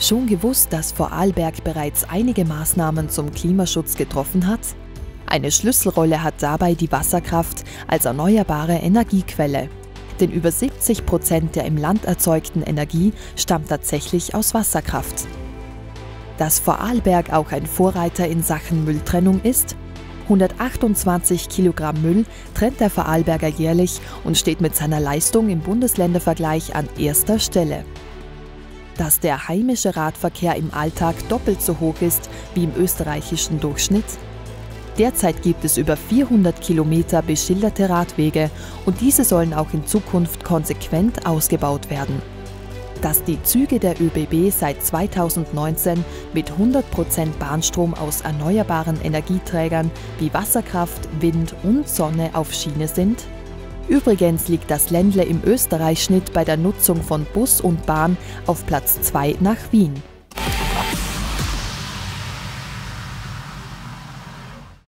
Schon gewusst, dass Vorarlberg bereits einige Maßnahmen zum Klimaschutz getroffen hat? Eine Schlüsselrolle hat dabei die Wasserkraft als erneuerbare Energiequelle. Denn über 70 Prozent der im Land erzeugten Energie stammt tatsächlich aus Wasserkraft. Dass Vorarlberg auch ein Vorreiter in Sachen Mülltrennung ist? 128 Kilogramm Müll trennt der Vorarlberger jährlich und steht mit seiner Leistung im Bundesländervergleich an erster Stelle dass der heimische Radverkehr im Alltag doppelt so hoch ist wie im österreichischen Durchschnitt? Derzeit gibt es über 400 Kilometer beschilderte Radwege und diese sollen auch in Zukunft konsequent ausgebaut werden. Dass die Züge der ÖBB seit 2019 mit 100% Bahnstrom aus erneuerbaren Energieträgern wie Wasserkraft, Wind und Sonne auf Schiene sind? Übrigens liegt das Ländle im Österreich-Schnitt bei der Nutzung von Bus und Bahn auf Platz 2 nach Wien.